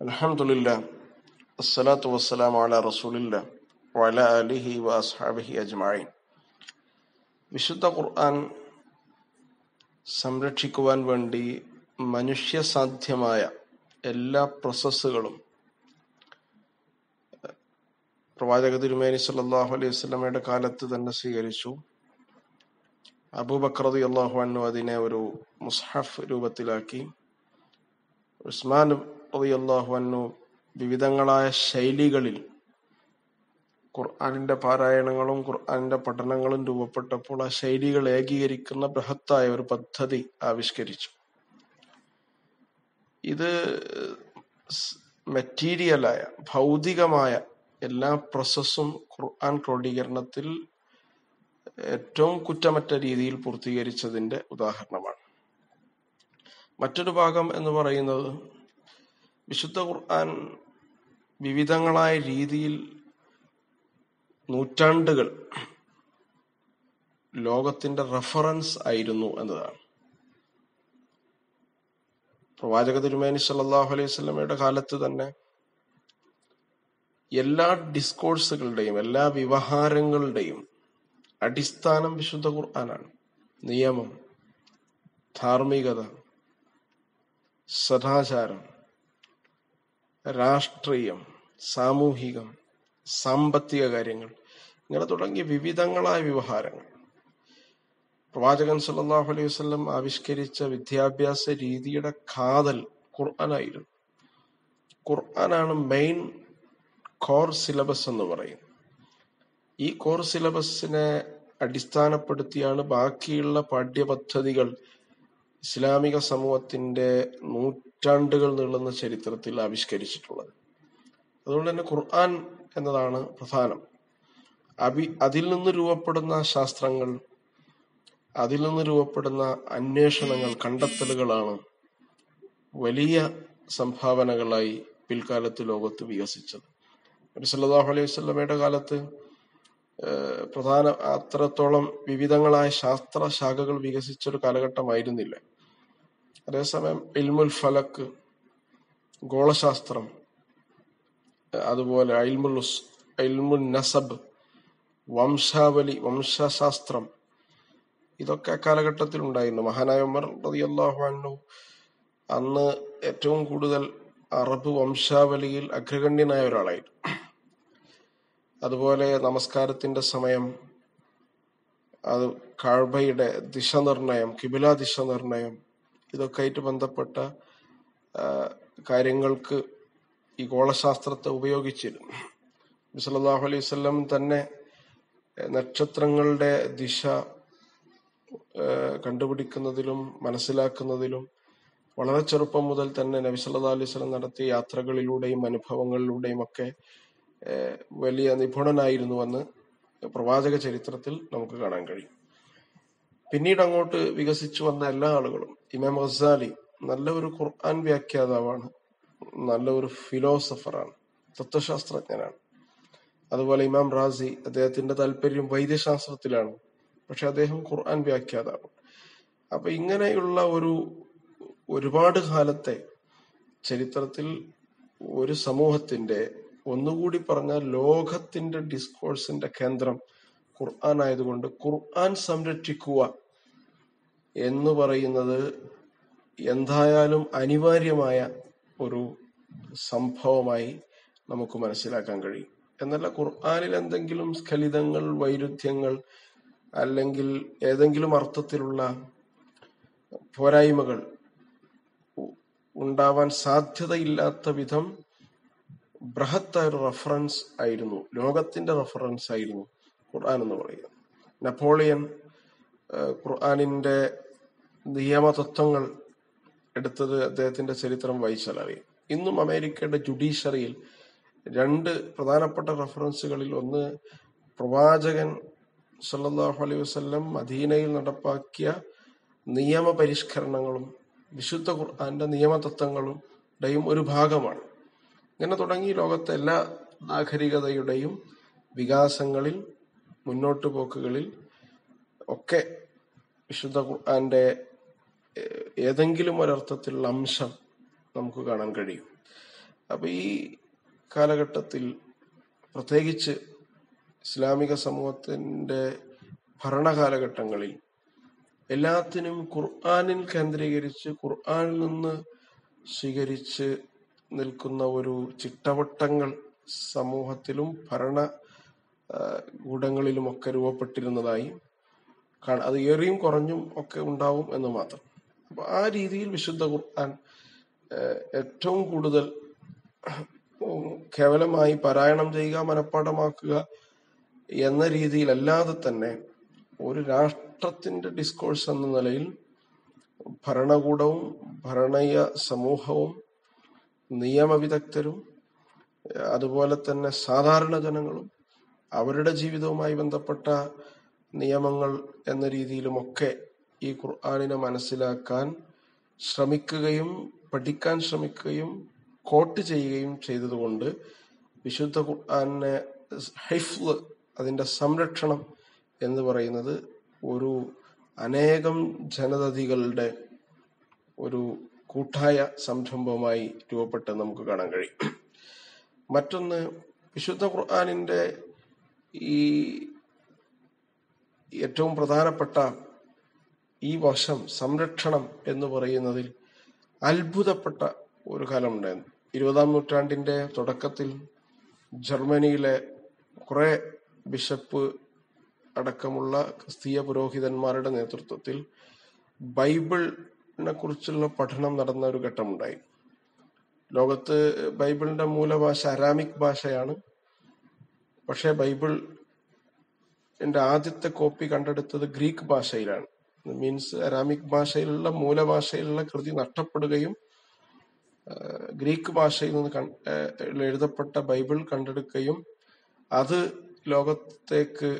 അലഹമുല്ല അസ്സലാത്തു വസ്സലാം അല റസൂലില്ല വല അലിഹി വിശുദ്ധ ഖുർആൻ സംരക്ഷിക്കുവാൻ വേണ്ടി മനുഷ്യസാധ്യമായ എല്ലാ പ്രോസസ്സുകളും പ്രവാചക തിരുമേനി സല്ലാഹു അലൈഹി സ്വലമയുടെ കാലത്ത് തന്നെ സ്വീകരിച്ചു. അബൂബക്രതി അള്ളാഹു അന്നു അതിനെ ഒരു മുസ്ഹഫ് രൂപത്തിലാക്കി. ഉസ്മാൻ റളിയല്ലാഹു വിവിധങ്ങളായ ശൈലികളിൽ ഖുർആാനിന്റെ പാരായണങ്ങളും ഖുർആാനിന്റെ പഠനങ്ങളും രൂപപ്പെട്ടപ്പോൾ ആ ശൈലികൾ ഏകീകരിക്കുന്ന ബൃഹത്തായ ഒരു പദ്ധതി ആവിഷ്കരിച്ചു. ഇത് മെറ്റീരിയലായ ഭൗതികമായ എല്ലാ പ്രോസസ്സും ഖുർആൻ ക്രോഡീകരണത്തിൽ ഏറ്റവും കുറ്റമറ്റ രീതിയിൽ പൂർത്തീകരിച്ചതിന്റെ ഉദാഹരണമാണ്. മറ്റൊരു ഭാഗം എന്ന് പറയുന്നത് വിശുദ്ധ ഖുർആൻ വിവിധങ്ങളായ രീതിയിൽ നൂറ്റാണ്ടുകൾ ലോകത്തിന്റെ റഫറൻസ് ആയിരുന്നു എന്നതാണ്. പ്രവാചക തിരുമേനി സല്ലല്ലാഹു അലൈഹി സ്വലമയുടെ കാലത്ത് തന്നെ എല്ലാ ഡിസ്കോഴ്സുകളുടെയും എല്ലാ വ്യവഹാരങ്ങളുടെയും അടിസ്ഥാനം വിശുദ്ധ ഖുർആനാണ്. നിയമം ധാർമ്മികത സദാചാരം രാഷ്ട്രീയം സാമൂഹികം സാമ്പത്തിക കാര്യങ്ങൾ ഇങ്ങനെ തുടങ്ങിയ വിവിധങ്ങളായ വ്യവഹാരങ്ങൾ. പ്രവാചകൻ സല്ലാഹു അലൈഹി വസ്ലം ആവിഷ്കരിച്ച വിദ്യാഭ്യാസ രീതിയുടെ കാതൽ ഖുർആനായിരുന്നു. ഖുർആനാണ് മെയിൻ കോർ സിലബസ് എന്ന് പറയും ഈ കോർ സിലബസിനെ അടിസ്ഥാനപ്പെടുത്തിയാണ് ബാക്കിയുള്ള പാഠ്യപദ്ധതികൾ ഇസ്ലാമിക സമൂഹത്തിന്റെ നൂറ്റാണ്ടുകൾ നീളുന്ന ചരിത്രത്തിൽ ആവിഷ്കരിച്ചിട്ടുള്ളത്. അതുകൊണ്ട് തന്നെ ഖുർആൻ എന്നതാണ് പ്രധാനം. അഭി അതിൽ നിന്ന് രൂപപ്പെടുന്ന ശാസ്ത്രങ്ങൾ അതിൽ നിന്ന് രൂപപ്പെടുന്ന അന്വേഷണങ്ങൾ കണ്ടെത്തലുകളാണ് വലിയ സംഭാവനകളായി പിൽക്കാലത്ത് ലോകത്ത് വികസിച്ചത്. നബി സല്ലാഹു അലൈഹി വസല്ലമയുടെ കാലത്ത് പ്രധാന അത്രത്തോളം വിവിധങ്ങളായ ശാസ്ത്ര ശാഖകൾ വികസിച്ച ഒരു കാലഘട്ടമായിരുന്നില്ല. അതേസമയം ഇൽമുൽ ഫലക്ക് ഗോളശാസ്ത്രം അതുപോലെ ഇൽമുൽ ഉസ്- ഇൽമുൽ നസബ് വംശാവലി വംശശാസ്ത്രം ഇതൊക്കെ കാലഘട്ടത്തിൽ ഉണ്ടായിരുന്നു മഹാനായ ഉമർ റളിയല്ലാഹു അൻഹു അന്ന് ഏറ്റവും കൂടുതൽ അറബ് വംശാവലിയിൽ അഗ്രഗണ്യനായ ഒരാളായിരുന്നു. അതുപോലെ നമസ്കാരത്തിന്റെ സമയം അത് കാഴ്ബയുടെ ദിശ നിർണയം കിബില ദിശ നിർണയം ഇതൊക്കെ ആയിട്ട് ബന്ധപ്പെട്ട കാര്യങ്ങൾക്ക് ഈ ഗോളശാസ്ത്രത്തെ ഉപയോഗിച്ചിരുന്നു. നബി സല്ലല്ലാഹു അലൈഹി സ്വല്ലം തന്നെ നക്ഷത്രങ്ങളുടെ ദിശ കണ്ടുപിടിക്കുന്നതിലും മനസ്സിലാക്കുന്നതിലും വളരെ ചെറുപ്പം മുതൽ തന്നെ നബി സല്ലല്ലാഹു അലൈഹി സ്വലം നടത്തിയ യാത്രകളിലൂടെയും അനുഭവങ്ങളിലൂടെയും ഒക്കെ വലിയ നിപുണനായിരുന്നുവെന്ന് പ്രവാചക ചരിത്രത്തിൽ നമുക്ക് കാണാൻ കഴിയും. പിന്നീട് അങ്ങോട്ട് വികസിച്ചു വന്ന എല്ലാ ആളുകളും. ഇമാം ഗസാലി നല്ല ഒരു ഖുർആൻ വ്യാഖ്യാതാവാണ്. നല്ല ഒരു ഫിലോസഫറാണ്. തത്വശാസ്ത്രജ്ഞനാണ്. അതുപോലെ ഇമാം റാസി അദ്ദേഹത്തിന്റെ താല്പര്യം വൈദ്യശാസ്ത്രത്തിലാണ്. പക്ഷെ അദ്ദേഹം ഖുർആൻ വ്യാഖ്യാതാവാണ് അപ്പൊ ഇങ്ങനെയുള്ള ഒരു ഒരുപാട് കാലത്തെ ചരിത്രത്തിൽ ഒരു സമൂഹത്തിന്റെ ഒന്നുകൂടി പറഞ്ഞ ലോകത്തിന്റെ ഡിസ്കോഴ്സിന്റെ കേന്ദ്രം ഖുർആൻ ആയതുകൊണ്ട് ഖുർആൻ സംരക്ഷിക്കുക എന്ന് പറയുന്നത് എന്തായാലും അനിവാര്യമായ ഒരു സംഭവമായി നമുക്ക് മനസ്സിലാക്കാൻ കഴിയും. എന്നല്ല ഖുർആാനിൽ എന്തെങ്കിലും സ്ഖലിതങ്ങൾ വൈരുദ്ധ്യങ്ങൾ അല്ലെങ്കിൽ ഏതെങ്കിലും അർത്ഥത്തിലുള്ള പോരായ്മകൾ ഉണ്ടാവാൻ സാധ്യതയില്ലാത്ത വിധം ബൃഹത്തായ ഒരു റഫറൻസ് ആയിരുന്നു. ലോകത്തിന്റെ റഫറൻസ് ആയിരുന്നു. ഖുർആൻ എന്ന് പറയുന്നത് നെപ്പോളിയൻ ഖുർആാനിന്റെ നിയമതത്വങ്ങൾ എടുത്തത് അദ്ദേഹത്തിന്റെ ചരിത്രം വായിച്ചാൽ അറിയാം. ഇന്നും അമേരിക്കയുടെ ജുഡീഷ്യറിയിൽ രണ്ട് പ്രധാനപ്പെട്ട റഫറൻസുകളിൽ ഒന്ന് പ്രവാചകൻ സല്ലാഹു അലൈഹി വസല്ലം അധീനയിൽ നടപ്പാക്കിയ നിയമപരിഷ്കരണങ്ങളും വിശുദ്ധ ഖുർആന്റെ നിയമതത്വങ്ങളുടെയും ഒരു ഭാഗമാണ്. ഇങ്ങനെ തുടങ്ങി ലോകത്തെ എല്ലാ നാഗരികതയുടെയും വികാസങ്ങളിൽ മുന്നോട്ടു പോക്കുകളിൽ ഒക്കെ വിശുദ്ധ ഖുർആന്റെ ഏതെങ്കിലും ഒരർത്ഥത്തിലുള്ള അംശം നമുക്ക് കാണാൻ കഴിയും. അപ്പൊ ഈ കാലഘട്ടത്തിൽ പ്രത്യേകിച്ച് ഇസ്ലാമിക സമൂഹത്തിന്റെ ഭരണകാലഘട്ടങ്ങളിൽ എല്ലാത്തിനും ഖുർആാനിൽ കേന്ദ്രീകരിച്ച് ഖുർആാനിൽ നിന്ന് സ്വീകരിച്ച് നിൽക്കുന്ന ഒരു ചിട്ടവട്ടങ്ങൾ സമൂഹത്തിലും ഭരണ കൂടങ്ങളിലുമൊക്കെ രൂപപ്പെട്ടിരുന്നതായി അത് ഏറിയും കുറഞ്ഞും ഒക്കെ ഉണ്ടാവും എന്ന് മാത്രം. അപ്പൊ ആ രീതിയിൽ വിശുദ്ധ ഖുർആൻ ഏറ്റവും കൂടുതൽ കേവലമായി പാരായണം ചെയ്യുക മനഃപ്പാഠമാക്കുക എന്ന രീതിയിലല്ലാതെ തന്നെ ഒരു രാഷ്ട്രത്തിന്റെ ഡിസ്കോഴ്സ് എന്ന നിലയിൽ ഭരണകൂടവും ഭരണീയ സമൂഹവും നിയമവിദഗ്ധരും അതുപോലെ തന്നെ സാധാരണ ജനങ്ങളും അവരുടെ ജീവിതവുമായി ബന്ധപ്പെട്ട നിയമങ്ങൾ എന്ന രീതിയിലുമൊക്കെ ഈ ഖുർആാനിനെ മനസ്സിലാക്കാൻ ശ്രമിക്കുകയും പഠിക്കാൻ ശ്രമിക്കുകയും കോട്ട് ചെയ്യുകയും ചെയ്തതുകൊണ്ട് വിശുദ്ധ ഖുർആാനിനെ ഹൈഫ്ല് അതിന്റെ സംരക്ഷണം എന്ന് പറയുന്നത് ഒരു അനേകം ജനതതികളുടെ ഒരു കൂട്ടായ സംരംഭമായി രൂപപ്പെട്ട് നമുക്ക് കാണാൻ കഴിയും. മറ്റൊന്ന് വിശുദ്ധ ഖുർആാനിന്റെ ഈ ഏറ്റവും പ്രധാനപ്പെട്ട ഈ വശം സംരക്ഷണം എന്ന് പറയുന്നതിൽ അത്ഭുതപ്പെട്ട ഒരു കാലമുണ്ടായിരുന്നു. ഇരുപതാം നൂറ്റാണ്ടിന്റെ തുടക്കത്തിൽ ജർമ്മനിയിലെ കുറെ ബിഷപ്പ് അടക്കമുള്ള ക്രിസ്തീയ പുരോഹിതന്മാരുടെ നേതൃത്വത്തിൽ ബൈബിളിനെ കുറിച്ചുള്ള പഠനം നടന്ന ഒരു ഘട്ടമുണ്ടായി. ലോകത്ത് ബൈബിളിന്റെ മൂലഭാഷ അരാമിക് ഭാഷയാണ്. പക്ഷേ ബൈബിൾ എന്റെ ആദ്യത്തെ കോപ്പി കണ്ടെടുത്തത് ഗ്രീക്ക് ഭാഷയിലാണ്. മീൻസ് അരാമിക് ഭാഷയിലുള്ള മൂലഭാഷയിലുള്ള കൃതി നഷ്ടപ്പെടുകയും ഗ്രീക്ക് ഭാഷയിൽ നിന്ന് എഴുതപ്പെട്ട ബൈബിൾ കണ്ടെടുക്കുകയും അത് ലോകത്തേക്ക്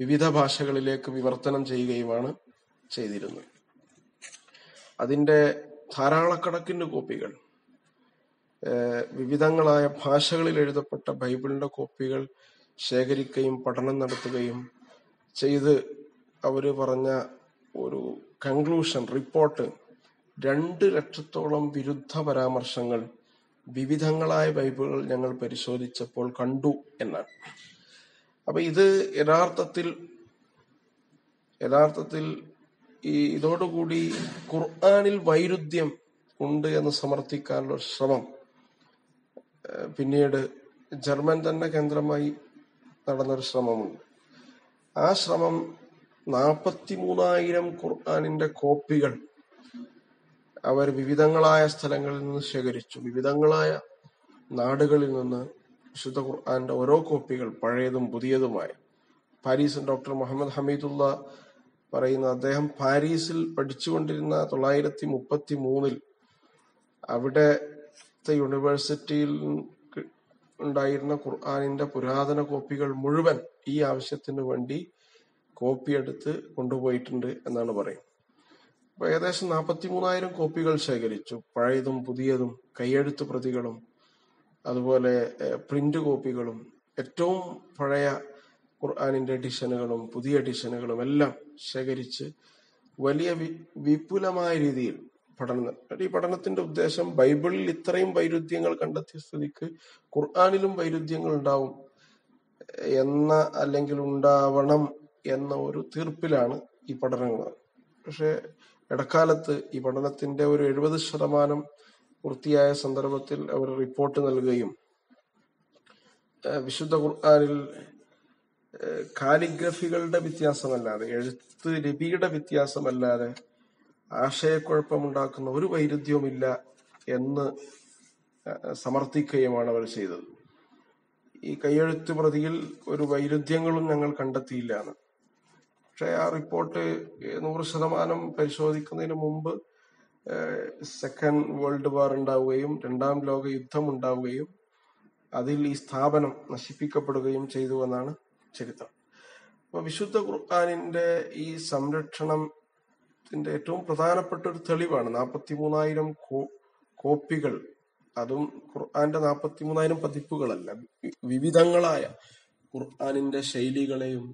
വിവിധ ഭാഷകളിലേക്ക് വിവർത്തനം ചെയ്യുകയുമാണ് ചെയ്തിരുന്നത്. അതിന്റെ ധാരാളക്കണക്കിന് കോപ്പികൾ വിവിധങ്ങളായ ഭാഷകളിൽ എഴുതപ്പെട്ട ബൈബിളിന്റെ കോപ്പികൾ ശേഖരിക്കുകയും പഠനം നടത്തുകയും ചെയ്ത് അവർ പറഞ്ഞ ഒരു കൺക്ലൂഷൻ റിപ്പോർട്ട് രണ്ട് ലക്ഷത്തോളം വിരുദ്ധ പരാമർശങ്ങൾ വിവിധങ്ങളായ ബൈബിളുകൾ ഞങ്ങൾ പരിശോധിച്ചപ്പോൾ കണ്ടു എന്നാണ്. അപ്പൊ ഇത് യഥാർത്ഥത്തിൽ യഥാർത്ഥത്തിൽ ഈ ഇതോടുകൂടി ഖുർആാനിൽ വൈരുദ്ധ്യം ഉണ്ട് എന്ന് സമർത്ഥിക്കാനുള്ള ശ്രമം പിന്നീട് ജർമ്മൻ തന്നെ കേന്ദ്രമായി നടന്നൊരു ശ്രമമുണ്ട്. ആ ശ്രമം നാൽപ്പത്തി മൂന്നായിരം ഖുർആാനിന്റെ കോപ്പികൾ അവർ വിവിധങ്ങളായ സ്ഥലങ്ങളിൽ നിന്ന് ശേഖരിച്ചു. വിവിധങ്ങളായ നാടുകളിൽ നിന്ന് വിശുദ്ധ ഖുർആാന്റെ ഓരോ കോപ്പികൾ പഴയതും പുതിയതുമായി. പാരീസിൽ ഡോക്ടർ മുഹമ്മദ് ഹമീദുള്ള പറയുന്ന അദ്ദേഹം പാരീസിൽ പഠിച്ചുകൊണ്ടിരുന്ന തൊള്ളായിരത്തി മുപ്പത്തി മൂന്നിൽ അവിടത്തെ യൂണിവേഴ്സിറ്റിയിൽ ഉണ്ടായിരുന്ന ഖുർആാനിന്റെ പുരാതന കോപ്പികൾ മുഴുവൻ ഈ ആവശ്യത്തിന് വേണ്ടി കോപ്പി എടുത്ത് കൊണ്ടുപോയിട്ടുണ്ട് എന്നാണ് പറയും അപ്പൊ ഏകദേശം നാൽപ്പത്തി മൂന്നായിരം കോപ്പികൾ ശേഖരിച്ചു. പഴയതും പുതിയതും കൈയെഴുത്ത് പ്രതികളും അതുപോലെ പ്രിന്റ് കോപ്പികളും ഏറ്റവും പഴയ ഖുർആാനിന്റെ എഡിഷനുകളും പുതിയ എഡിഷനുകളും എല്ലാം ശേഖരിച്ച് വലിയ വിപുലമായ രീതിയിൽ പഠനം. ഈ പഠനത്തിന്റെ ഉദ്ദേശം ബൈബിളിൽ ഇത്രയും വൈരുദ്ധ്യങ്ങൾ കണ്ടെത്തിയ സ്ഥിതിക്ക് ഖുർആാനിലും വൈരുദ്ധ്യങ്ങൾ ഉണ്ടാവും എന്ന അല്ലെങ്കിൽ ഉണ്ടാവണം എന്ന ഒരു തീർപ്പിലാണ് ഈ പഠനങ്ങൾ പക്ഷെ ഇടക്കാലത്ത് ഈ പഠനത്തിന്റെ ഒരു എഴുപത് ശതമാനം പൂർത്തിയായ സന്ദർഭത്തിൽ അവർ റിപ്പോർട്ട് നൽകുകയും വിശുദ്ധ ഖുർആാനിൽ കാലിഗ്രഫികളുടെ വ്യത്യാസമല്ലാതെ എഴുത്ത് ലിപിയുടെ വ്യത്യാസമല്ലാതെ ആശയക്കുഴപ്പമുണ്ടാക്കുന്ന ഒരു വൈരുദ്ധ്യവുമില്ല എന്ന് സമർത്ഥിക്കുകയുമാണ് അവർ ചെയ്തത്. ഈ കയ്യെഴുത്ത് പ്രതിയിൽ ഒരു വൈരുദ്ധ്യങ്ങളും ഞങ്ങൾ കണ്ടെത്തിയില്ല എന്ന് പക്ഷെ ആ റിപ്പോർട്ട് നൂറ് ശതമാനം പരിശോധിക്കുന്നതിന് മുമ്പ് സെക്കൻഡ് വേൾഡ് വാർ ഉണ്ടാവുകയും രണ്ടാം ലോക യുദ്ധം ഉണ്ടാവുകയും അതിൽ ഈ സ്ഥാപനം നശിപ്പിക്കപ്പെടുകയും ചെയ്തു എന്നാണ് ചരിത്രം. അപ്പൊ വിശുദ്ധ ഖുർആാനിന്റെ ഈ സംരക്ഷണത്തിന്റെ ഏറ്റവും പ്രധാനപ്പെട്ട ഒരു തെളിവാണ്. നാൽപ്പത്തി മൂന്നായിരം കോപ്പികൾ. അതും ഖുർആന്റെ നാൽപ്പത്തി മൂന്നായിരം പതിപ്പുകളല്ല വിവിധങ്ങളായ ഖുർആാനിന്റെ ശൈലികളെയും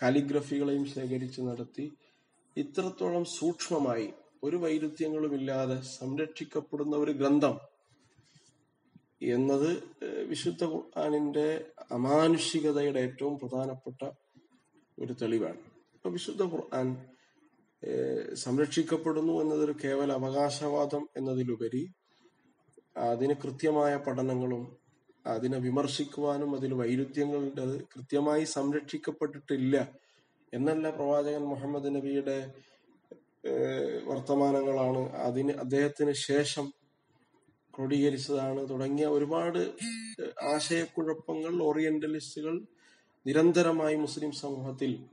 കാലിഗ്രഫികളെയും ശേഖരിച്ച് നടത്തി ഇത്രത്തോളം സൂക്ഷ്മമായി ഒരു വൈരുദ്ധ്യങ്ങളുമില്ലാതെ സംരക്ഷിക്കപ്പെടുന്ന ഒരു ഗ്രന്ഥം എന്നത് വിശുദ്ധ ഖുർആാനിന്റെ അമാനുഷികതയുടെ ഏറ്റവും പ്രധാനപ്പെട്ട ഒരു തെളിവാണ്. അപ്പൊ വിശുദ്ധ ഖുർആൻ സംരക്ഷിക്കപ്പെടുന്നു എന്നതൊരു കേവല അവകാശവാദം എന്നതിലുപരി അതിന് കൃത്യമായ പഠനങ്ങളും അതിനെ വിമർശിക്കുവാനും അതിൽ വൈരുദ്ധ്യങ്ങളുടെ കൃത്യമായി സംരക്ഷിക്കപ്പെട്ടിട്ടില്ല എന്നല്ല പ്രവാചകൻ മുഹമ്മദ് നബിയുടെ വർത്തമാനങ്ങളാണ്. അതിന് അദ്ദേഹത്തിന് ശേഷം ക്രോഡീകരിച്ചതാണ്. തുടങ്ങിയ ഒരുപാട് ആശയക്കുഴപ്പങ്ങൾ ഓറിയന്റലിസ്റ്റുകൾ നിരന്തരമായി മുസ്ലിം സമൂഹത്തിൽ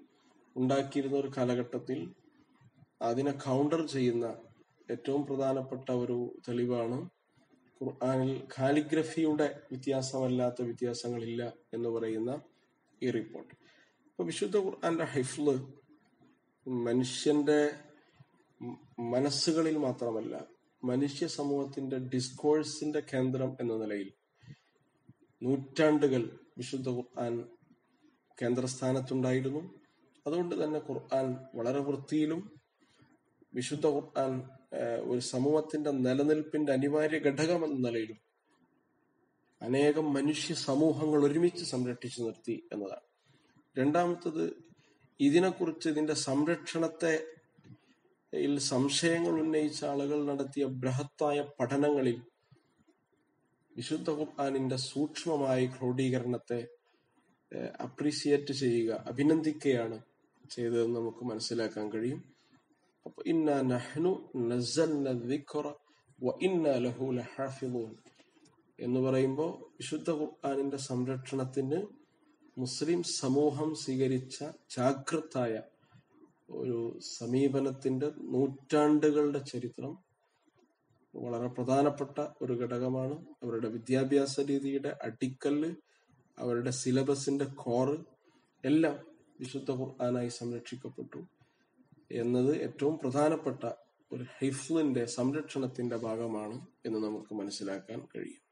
ഉണ്ടാക്കിയിരുന്ന ഒരു കാലഘട്ടത്തിൽ അതിനെ കൗണ്ടർ ചെയ്യുന്ന ഏറ്റവും പ്രധാനപ്പെട്ട ഒരു തെളിവാണ് ഖുർആാനിൽ കാലിഗ്രഫിയുടെ വ്യത്യാസമല്ലാത്ത വ്യത്യാസങ്ങളില്ല എന്ന് പറയുന്ന ഈ റിപ്പോർട്ട് അപ്പൊ വിശുദ്ധ ഖുർആാന്റെ ഹൈഫ്ല് മനുഷ്യന്റെ മനസ്സുകളിൽ മാത്രമല്ല മനുഷ്യ സമൂഹത്തിന്റെ ഡിസ്കോഴ്സിന്റെ കേന്ദ്രം എന്ന നിലയിൽ നൂറ്റാണ്ടുകൾ വിശുദ്ധ ഖുർആൻ കേന്ദ്രസ്ഥാനത്തുണ്ടായിരുന്നു. അതുകൊണ്ട് തന്നെ ഖുർആൻ വളരെ വൃത്തിയിലും വിശുദ്ധ ഖുർആൻ ഒരു സമൂഹത്തിന്റെ നിലനിൽപ്പിന്റെ അനിവാര്യ ഘടകമെന്ന നിലയിലും അനേകം മനുഷ്യ സമൂഹങ്ങൾ ഒരുമിച്ച് സംരക്ഷിച്ചു നിർത്തി എന്നതാണ്. രണ്ടാമത്തത് ഇതിനെക്കുറിച്ച് ഇതിന്റെ സംരക്ഷണത്തെ സംശയങ്ങൾ ഉന്നയിച്ച ആളുകൾ നടത്തിയ ബൃഹത്തായ പഠനങ്ങളിൽ വിശുദ്ധ ഖുർആാനിന്റെ സൂക്ഷ്മമായ ക്രോഡീകരണത്തെ അപ്രീസിയേറ്റ് ചെയ്യുക അഭിനന്ദിക്കുകയാണ് ചെയ്തതെന്ന് നമുക്ക് മനസ്സിലാക്കാൻ കഴിയും. അപ്പൊ ഇന്ന നഹ്നു ദിക്റ വ ലഹു എന്ന് പറയുമ്പോൾ വിശുദ്ധ ഖുർആാനിന്റെ സംരക്ഷണത്തിന് മുസ്ലിം സമൂഹം സ്വീകരിച്ച ജാഗ്രതായ ഒരു സമീപനത്തിന്റെ നൂറ്റാണ്ടുകളുടെ ചരിത്രം വളരെ പ്രധാനപ്പെട്ട ഒരു ഘടകമാണ്. അവരുടെ വിദ്യാഭ്യാസ രീതിയുടെ അടിക്കല്ല് അവരുടെ സിലബസിന്റെ കോറ് എല്ലാം വിശുദ്ധ ഖുർആാനായി സംരക്ഷിക്കപ്പെട്ടു. എന്നത് ഏറ്റവും പ്രധാനപ്പെട്ട ഒരു ഹൈഫ്ലിന്റെ സംരക്ഷണത്തിന്റെ ഭാഗമാണ് എന്ന് നമുക്ക് മനസ്സിലാക്കാൻ കഴിയും.